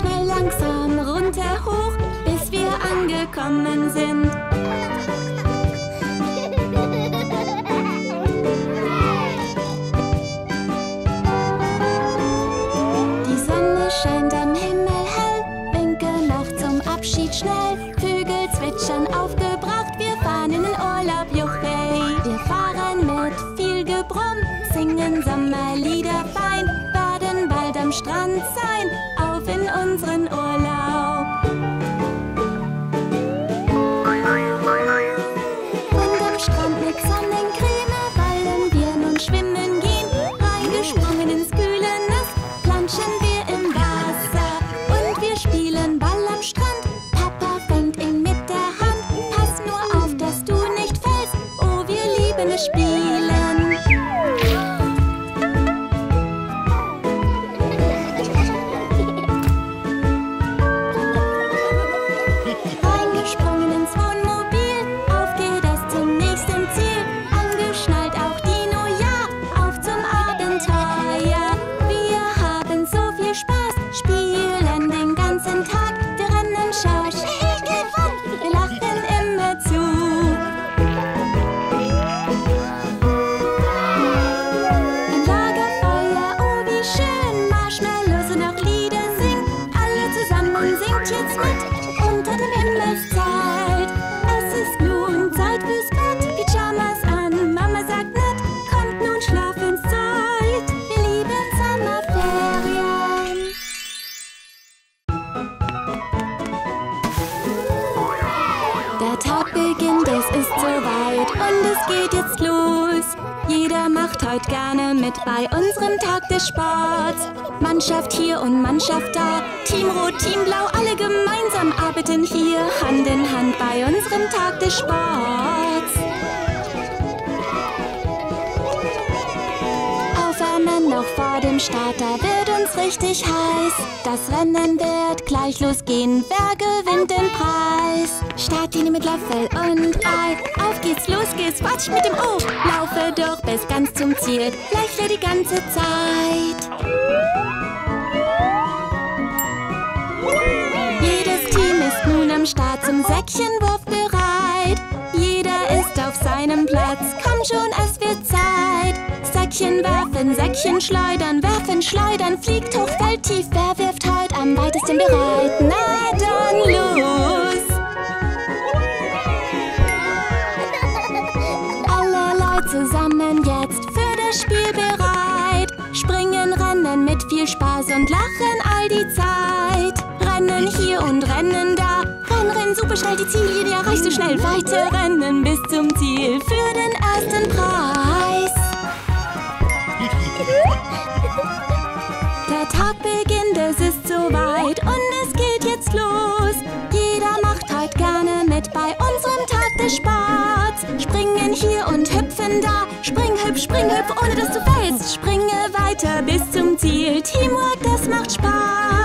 Schnell langsam runter hoch, bis wir angekommen sind. Heute gerne mit bei unserem Tag des Sports. Mannschaft hier und Mannschaft da, Team Rot, Team Blau, alle gemeinsam arbeiten hier Hand in Hand bei unserem Tag des Sports. Aufwärmen noch vor dem Start, da wird uns richtig heiß. Das Rennen wird gleich losgehen, wer gewinnt den Preis? Startlinie mit Löffel und Ei, auf geht's, los geht's, quatsch mit dem O. Laufe durch bis ganz zum Ziel, lächle die ganze Zeit. Jedes Team ist nun am Start zum Säckchenwurf bereit. Jeder ist auf seinem Platz, komm schon, es wird Zeit. Säckchen werfen, Säckchen schleudern, werfen, schleudern, fliegt hoch, fällt tief. Wer wirft heute am weitesten bereit? Na dann los! Alle Leute zusammen jetzt für das Spiel bereit. Springen, rennen mit viel Spaß und lachen all die Zeit. Rennen hier und rennen da. Renn, renn super schnell, die Ziellinie erreichst du schnell. Weiter rennen bis zum Ziel für den ersten Preis. Der Tag beginnt, es ist soweit und es geht jetzt los. Jeder macht heute gerne mit bei unserem Tag des Sports. Springen hier und hüpfen da. Spring, hüpf, spring, hüpf, ohne dass du fällst. Springe weiter bis zum Ziel. Teamwork, das macht Spaß.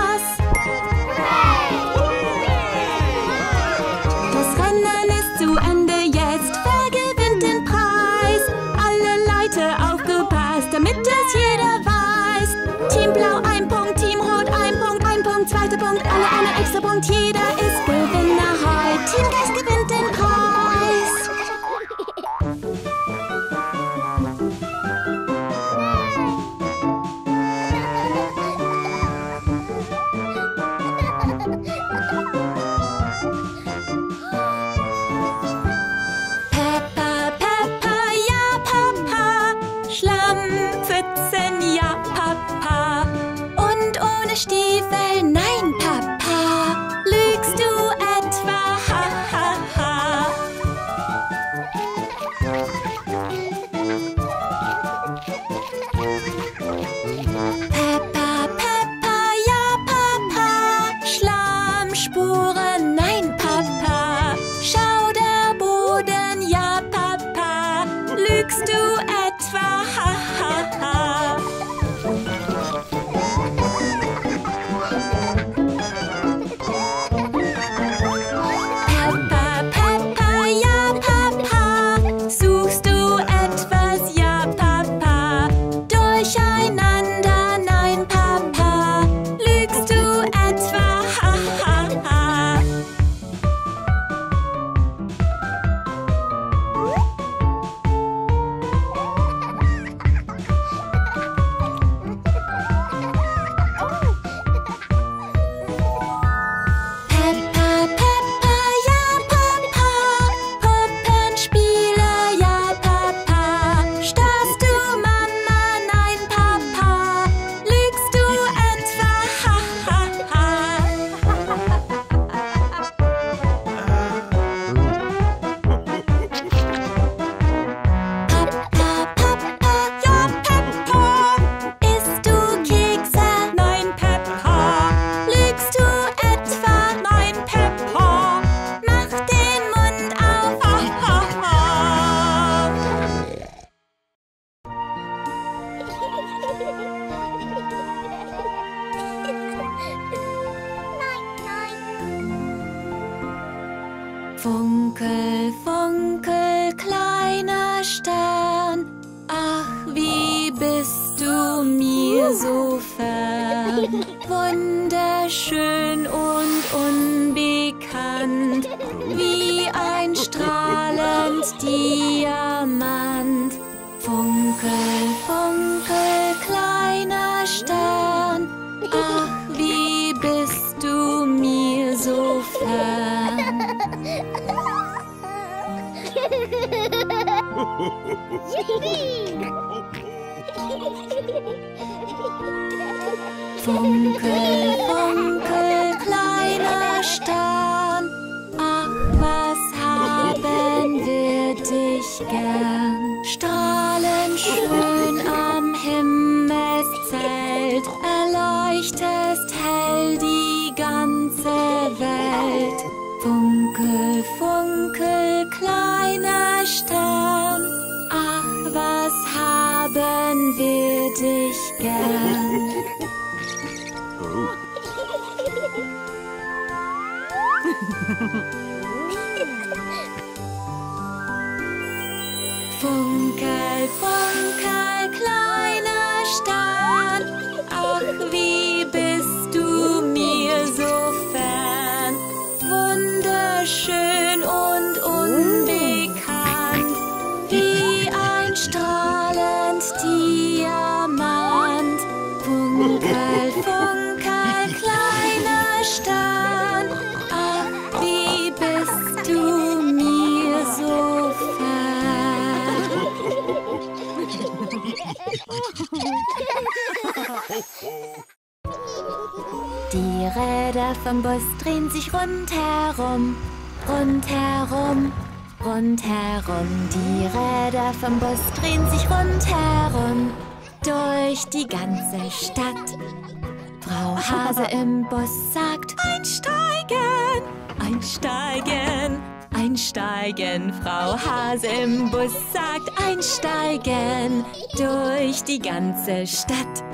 Räder vom Bus drehen sich rundherum, rundherum, rundherum. Die Räder vom Bus drehen sich rundherum durch die ganze Stadt. Frau Hase im Bus sagt: Einsteigen, einsteigen, einsteigen. Frau Hase im Bus sagt: Einsteigen durch die ganze Stadt.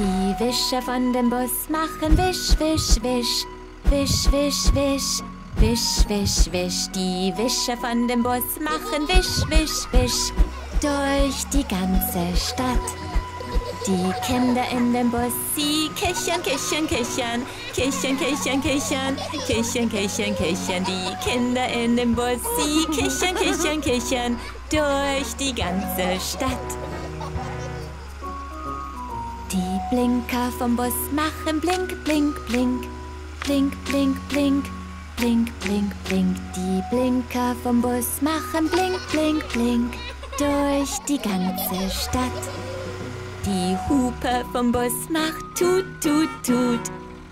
Die Wischer von dem Bus machen wisch, wisch, wisch, wisch, wisch, wisch, wisch, wisch, wisch. Die Wischer von dem Bus machen wisch, wisch, wisch durch die ganze Stadt. Die Kinder in dem Bus, sie kichern, kichern, kichern, kichern, kichern, kichern, kichern, kichern, kichern. Die Kinder in dem Bus, sie kichern, kichern, kichern durch die ganze Stadt. Blinker vom Bus machen blink, blink, blink. Blink, blink, blink. Blink, blink, blink. Die Blinker vom Bus machen blink, blink, blink. Durch die ganze Stadt. Die Hupe vom Bus macht tut, tut, tut.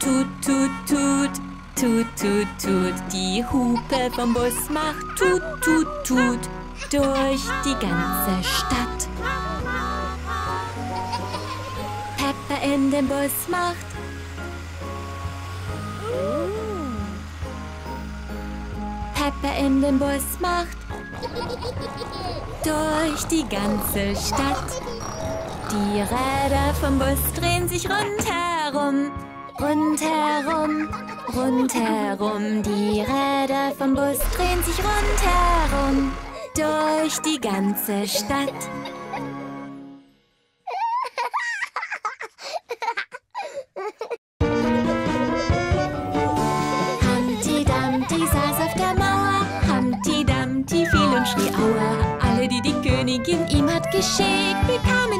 Tut, tut, tut. Tut, tut, tut. Die Hupe vom Bus macht tut, tut, tut. Durch die ganze Stadt. Pepper in dem Bus macht Pepper in dem Bus macht durch die ganze Stadt. Die Räder vom Bus drehen sich rundherum, rundherum, rundherum. Die Räder vom Bus drehen sich rundherum durch die ganze Stadt. Königin ihm hat geschickt, bekamen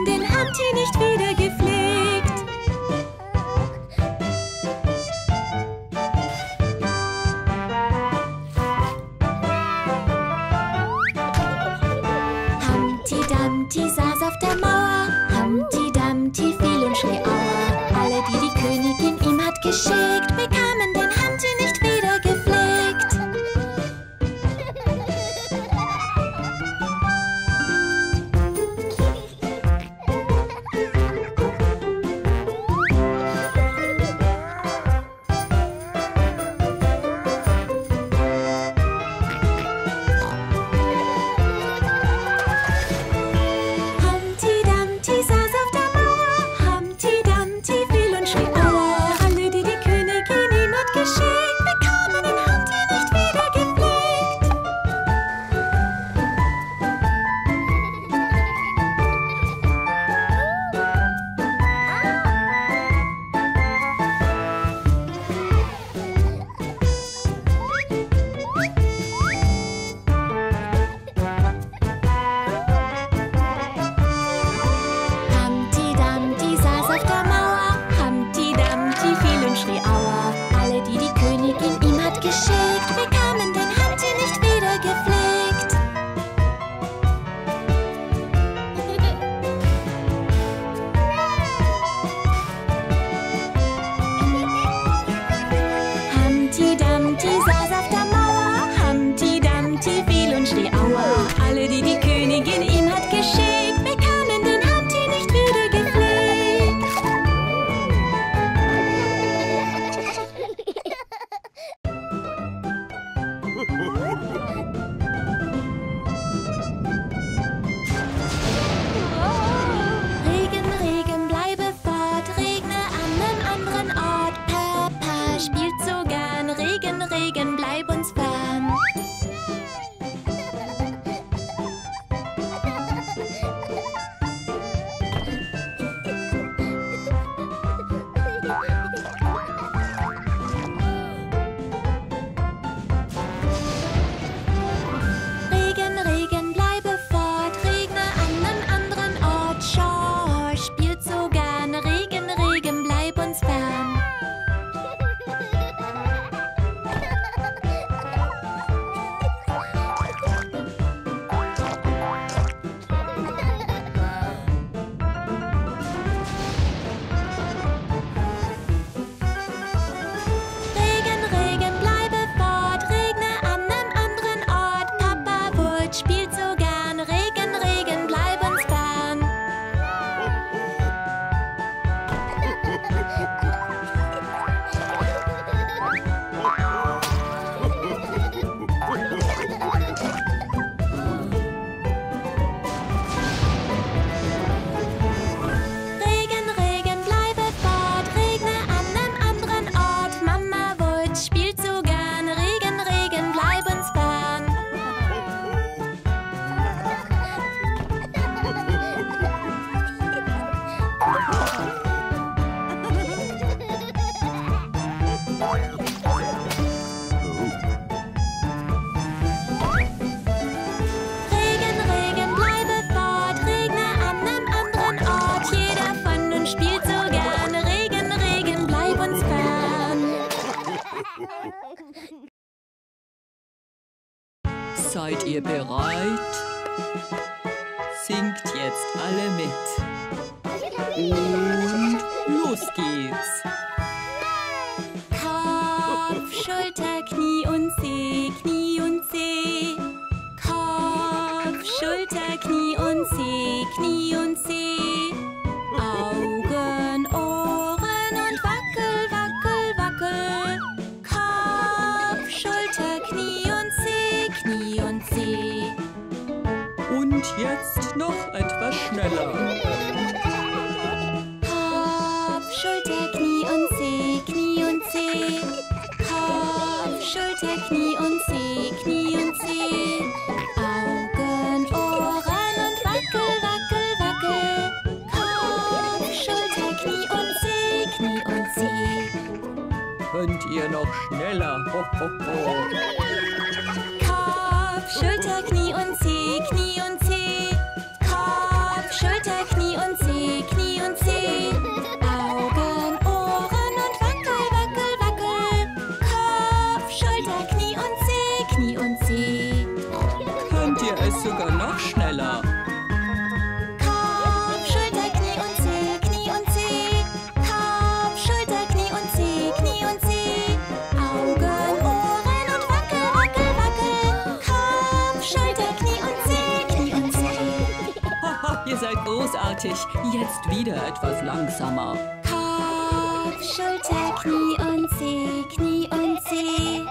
Jetzt wieder etwas langsamer. Kopf, Schulter, Knie und Zeh, Knie und Zeh.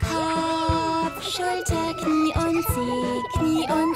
Kopf, Schulter, Knie und Zeh, Knie und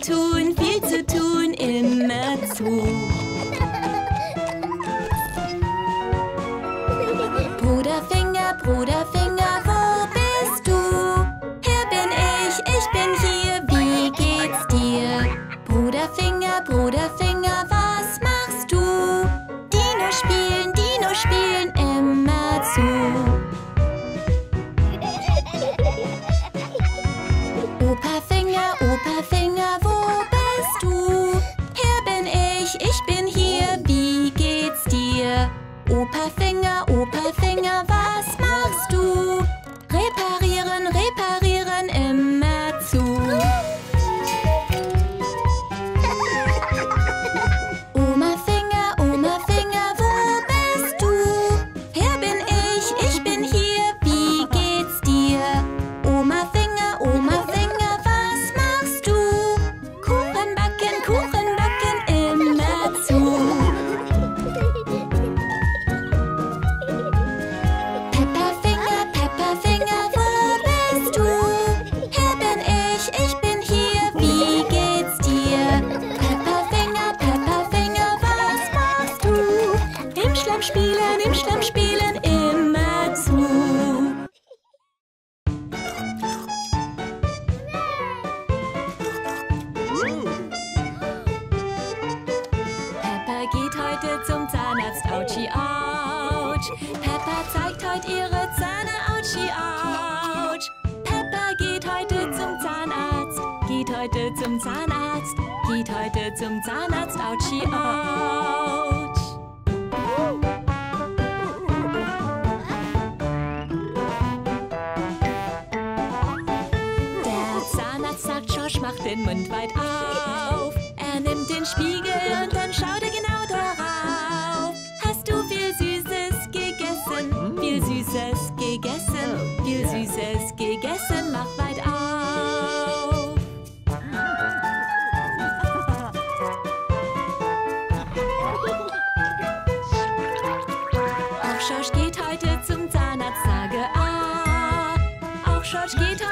tun, viel zu tun, immer zu. den Mund weit auf. Er nimmt den Spiegel und dann schaut er genau darauf. Hast du viel Süßes gegessen? Viel Süßes gegessen? Viel Süßes gegessen? Mach weit auf. Auch Schorsch geht heute zum Zahnarzt, sage ah. Auch Schorsch geht heute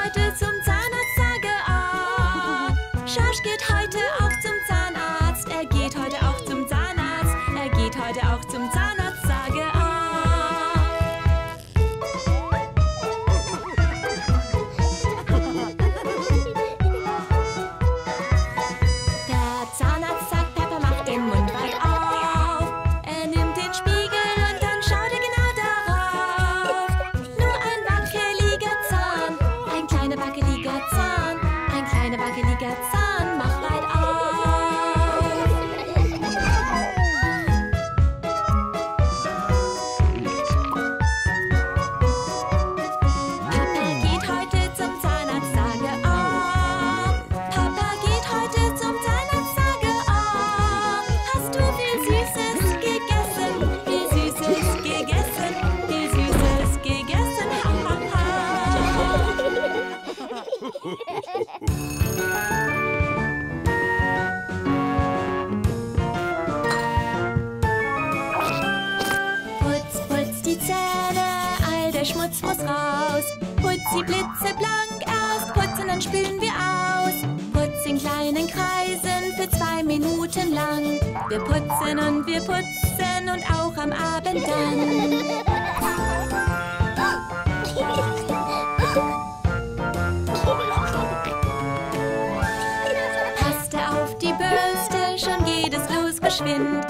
es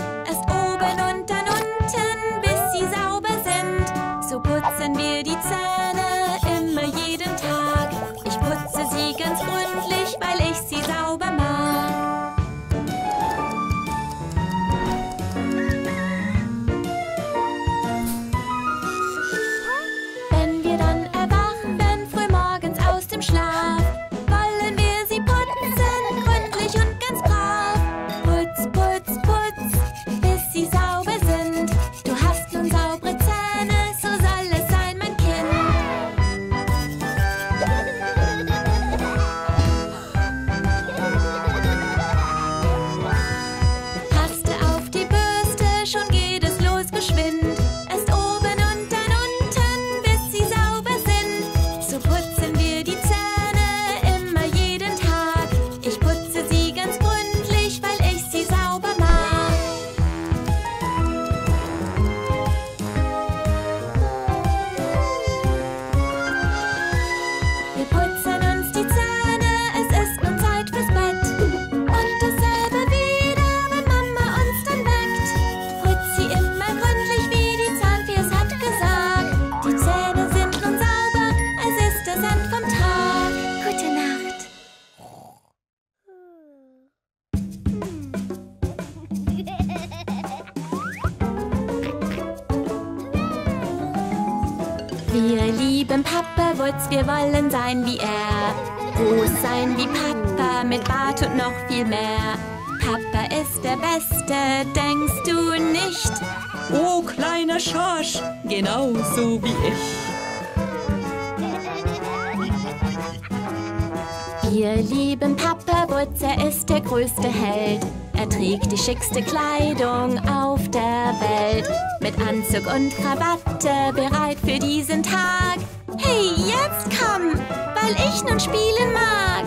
sein wie er. Groß sein wie Papa, mit Bart und noch viel mehr. Papa ist der Beste, denkst du nicht? Oh, kleiner Schorsch, genauso wie ich. Wir lieben Papa Wutz, er ist der größte Held. Er trägt die schickste Kleidung auf der Welt. Mit Anzug und Krawatte, bereit für diesen Tag. Hey, jetzt komm, weil ich nun spielen mag.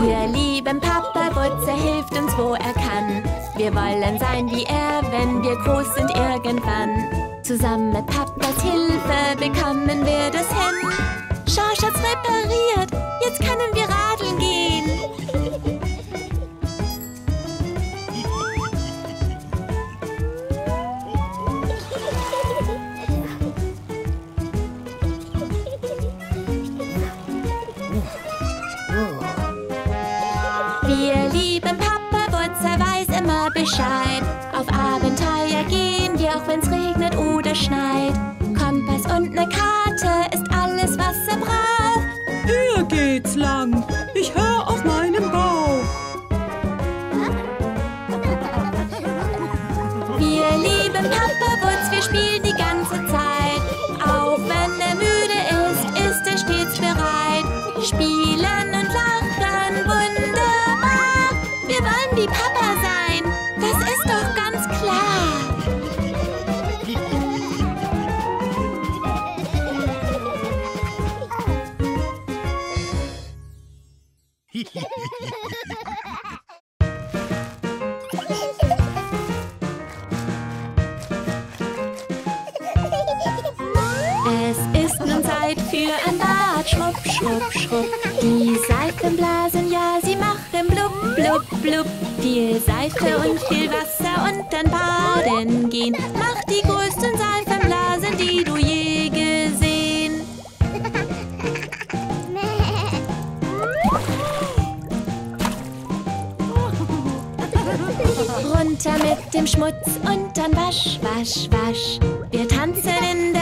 Wir lieben Papa Wutz, er hilft uns, wo er kann. Wir wollen sein wie er, wenn wir groß sind irgendwann. Zusammen mit Papas Hilfe bekommen wir das hin. Schorsch hat's repariert, jetzt können wir radeln gehen. Bescheid. Auf Abenteuer gehen wir, auch wenn's regnet oder schneit. Zeit für ein Bad. Schrupp, schrupp, schrupp. Die Seifen blasen, ja, sie machen blub, blub, blub. Viel Seife und viel Wasser und dann baden gehen. Mach die größten Seifenblasen, die du je gesehen. Runter mit dem Schmutz und dann wasch, wasch, wasch. Wir tanzen in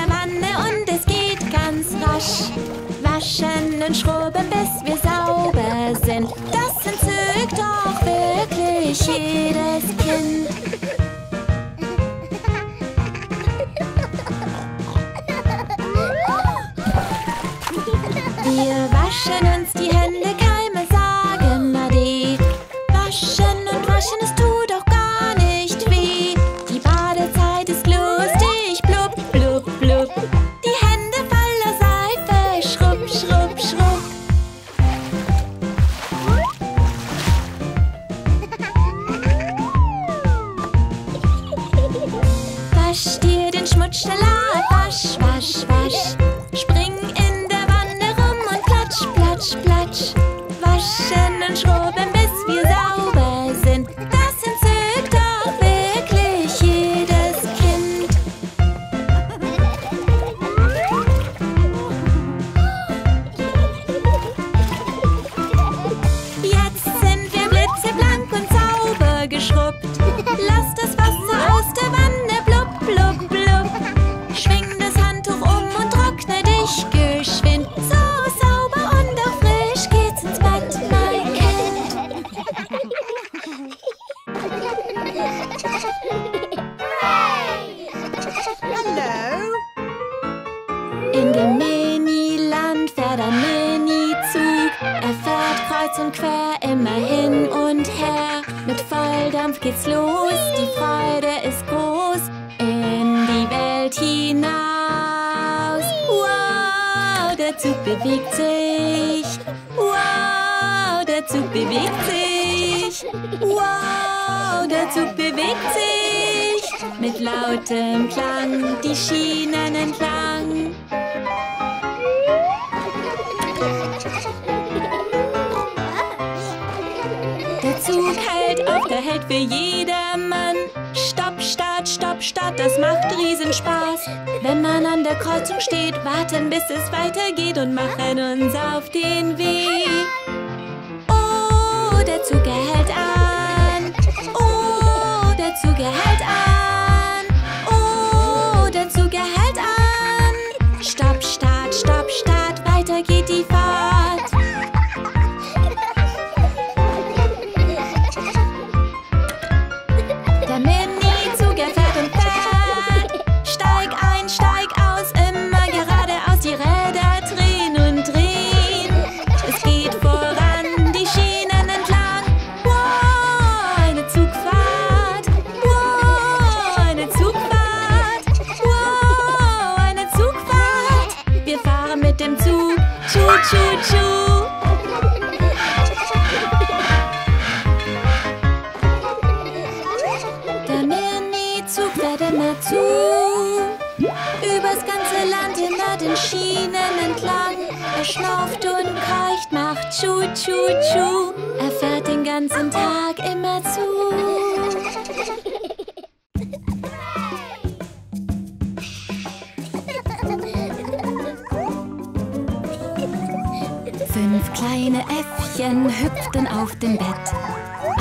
rasch. Waschen und schrubben, bis wir sauber sind. Das entzückt doch wirklich jedes Kind. Wir waschen uns die Hände, quer, immer hin und her. Mit Volldampf geht's los, die Freude ist groß. In die Welt hinaus. Wow, der Zug bewegt sich. Wow, der Zug bewegt sich. Wow, der Zug bewegt sich. Mit lautem Klang die Schienen entlang. Hält für jedermann. Stopp, Start, Stopp, Start, das macht Riesenspaß. Wenn man an der Kreuzung steht, warten bis es weitergeht und machen uns auf den Weg. Oh, der Zug hält an. Oh, der Zug hält an. Äffchen hüpften auf dem Bett.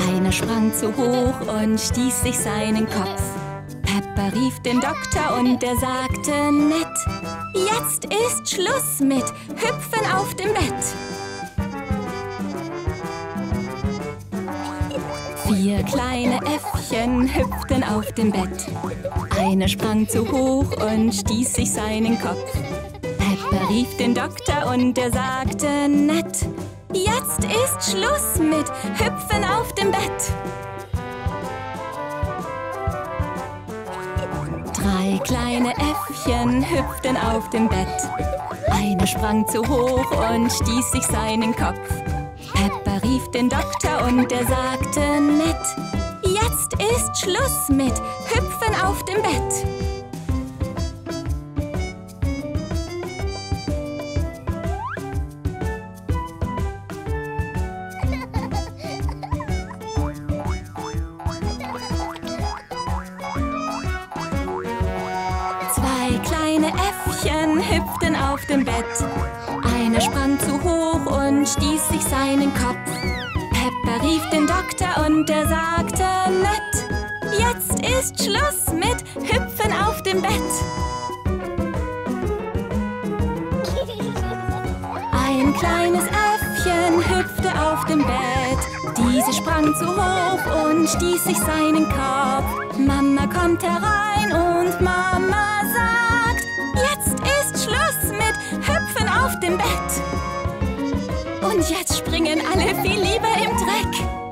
Einer sprang zu hoch und stieß sich seinen Kopf. Peppa rief den Doktor und der sagte nett: Jetzt ist Schluss mit Hüpfen auf dem Bett. Vier kleine Äffchen hüpften auf dem Bett. Eine sprang zu hoch und stieß sich seinen Kopf. Peppa rief den Doktor und der sagte nett: Jetzt ist Schluss mit Hüpfen auf dem Bett. Drei kleine Äffchen hüpften auf dem Bett. Eine sprang zu hoch und stieß sich seinen Kopf. Peppa rief den Doktor und der sagte nett: Jetzt ist Schluss mit Hüpfen auf dem Bett. Eine sprang zu hoch und stieß sich seinen Kopf. Peppa rief den Doktor und der sagte nett: Jetzt ist Schluss mit Hüpfen auf dem Bett. Ein kleines Äffchen hüpfte auf dem Bett. Diese sprang zu hoch und stieß sich seinen Kopf. Mama kommt herein und Mama sagt, auf dem Bett. Und jetzt springen alle viel lieber im Dreck.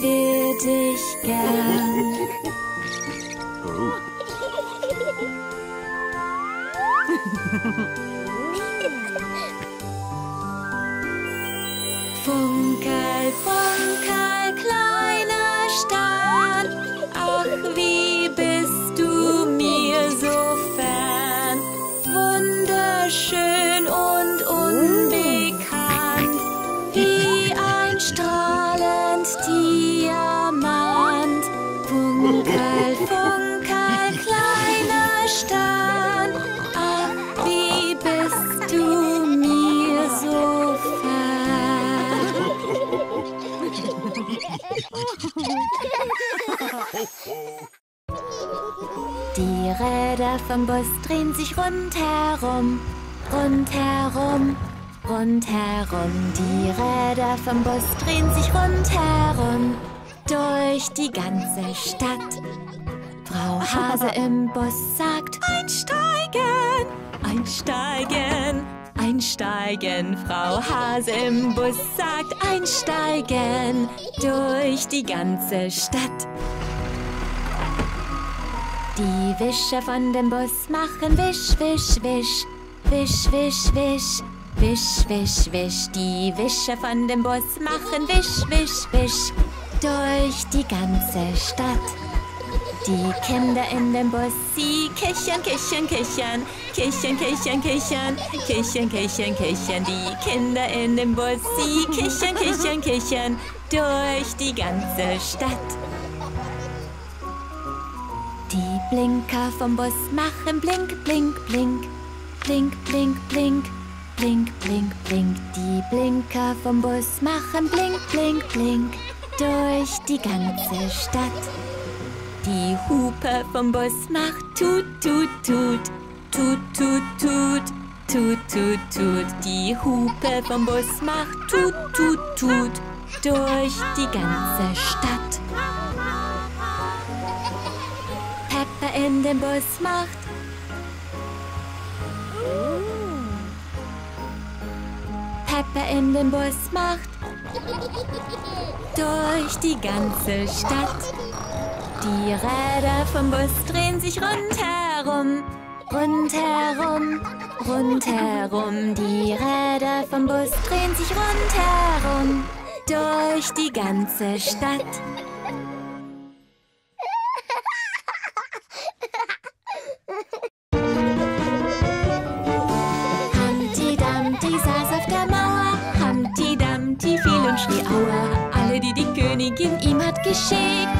Wir dich gern? Funkel, Räder vom Bus drehen sich rundherum, rundherum, rundherum. Die Räder vom Bus drehen sich rundherum durch die ganze Stadt. Frau Hase im Bus sagt: Einsteigen, einsteigen, einsteigen. Frau Hase im Bus sagt: Einsteigen durch die ganze Stadt. Die Wischer von dem Bus machen wisch, wisch, wisch, wisch, wisch, wisch, wisch, wisch, wisch. Die Wischer von dem Bus machen wisch, wisch, wisch durch die ganze Stadt. Die Kinder in dem Bus, sie kichern, kichern, kichern, kichern, kichern, kichern, kichern, kichern, kichern. Die Kinder in dem Bus, sie kichern, kichern, kichern durch die ganze Stadt. Blinker vom Bus machen blink, blink, blink. Blink, blink, blink. Blink, blink, blink. Die Blinker vom Bus machen blink, blink, blink. Durch die ganze Stadt. Die Hupe vom Bus macht tut, tut, tut. Tut, tut, tut. Tut, tut, tut. Die Hupe vom Bus macht tut, tut, tut. Durch die ganze Stadt. In dem Bus macht. Pepper in dem Bus macht. Durch die ganze Stadt. Die Räder vom Bus drehen sich rundherum. Rundherum, rundherum. Die Räder vom Bus drehen sich rundherum. Durch die ganze Stadt. shake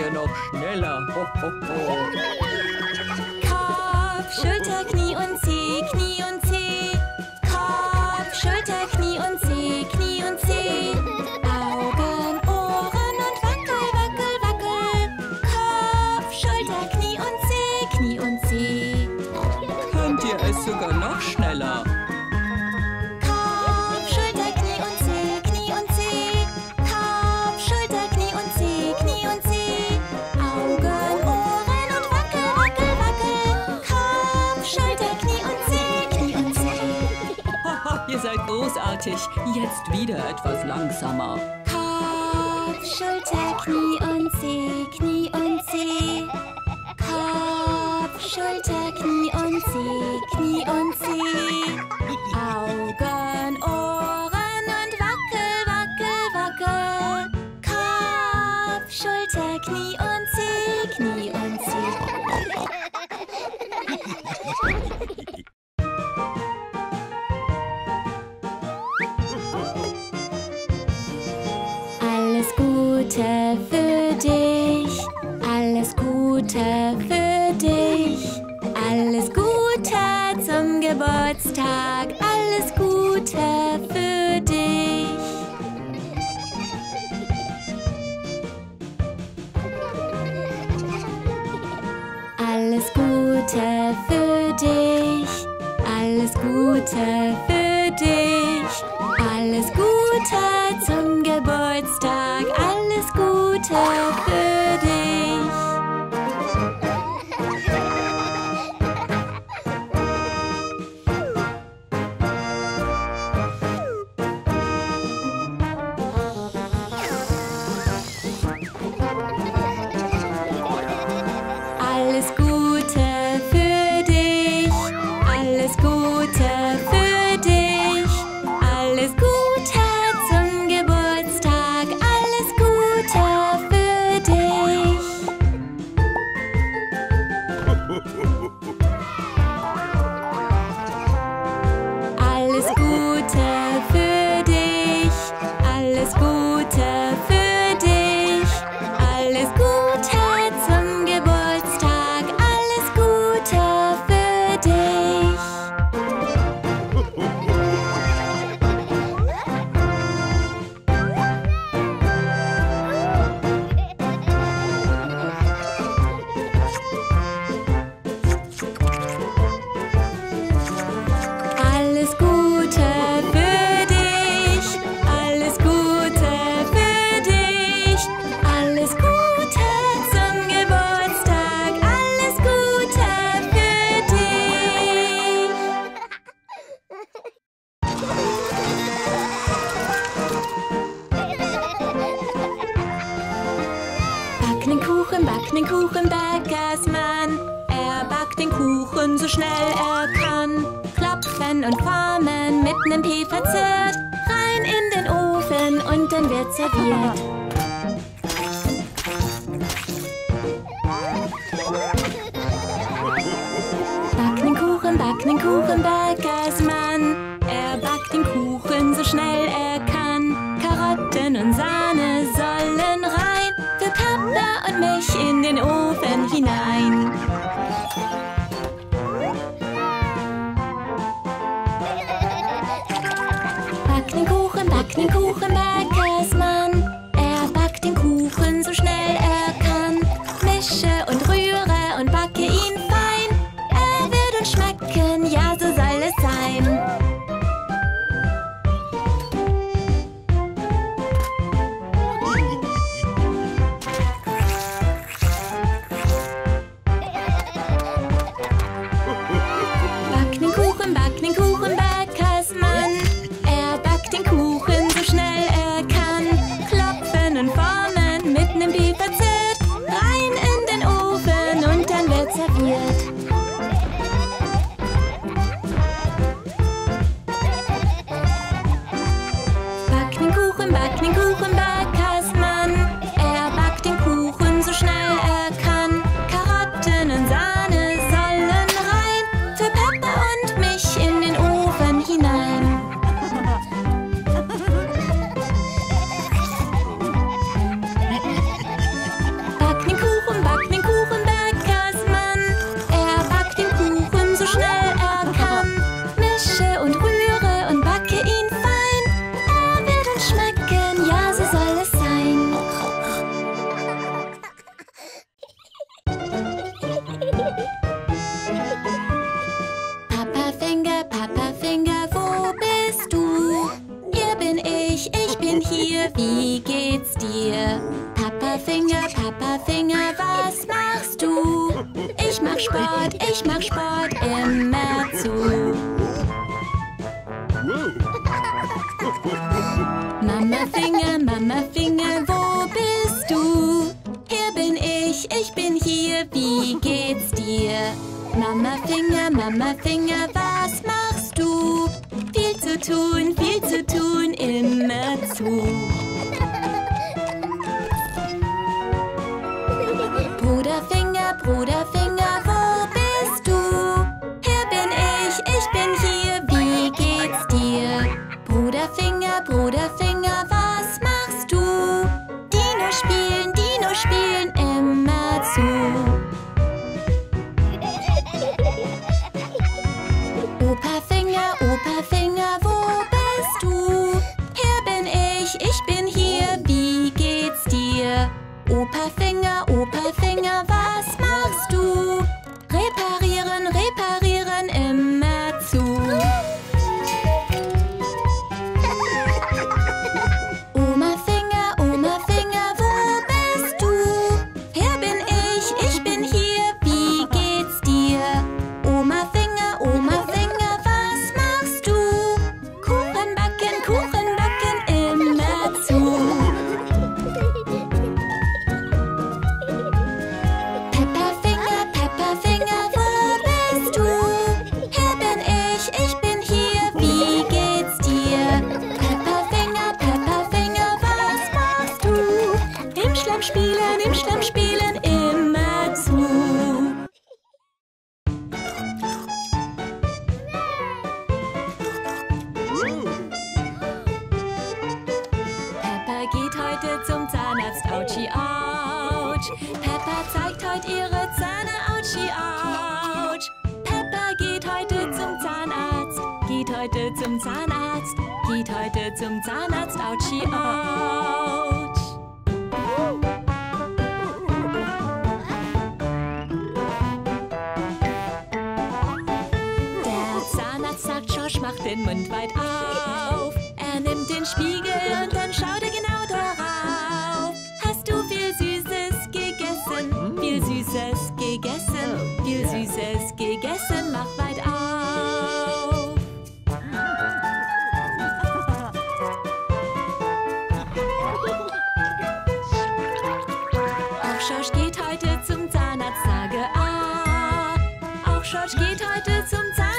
hier noch schneller. Ho, ho, ho. Kopf, Schulter, Knie und Zeh. großartig. Jetzt wieder etwas langsamer. Kopf, Schulter, Knie und Zeh, Knie und Zeh. Kopf, Schulter, Knie und Zeh. und Sahne sollen rein für Papa und mich in den Ofen hinein. Mama Finger, Mama Finger, wo bist du? Hier bin ich, ich bin hier, wie geht's dir? Mama Finger, Mama Finger, was machst du? Viel zu tun, viel zu tun, immer zu. Couch. Peppa geht heute zum Zahnarzt, geht heute zum Zahnarzt, geht heute zum Zahnarzt, Autschi, oh. Schorsch geht heute zum Zeit.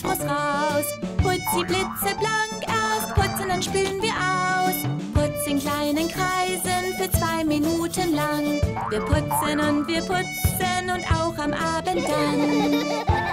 Schmutz muss raus. Putzi blitzeblank erst, putzen, dann spülen wir aus. Putz in kleinen Kreisen für zwei Minuten lang. Wir putzen und wir putzen und auch am Abend dann.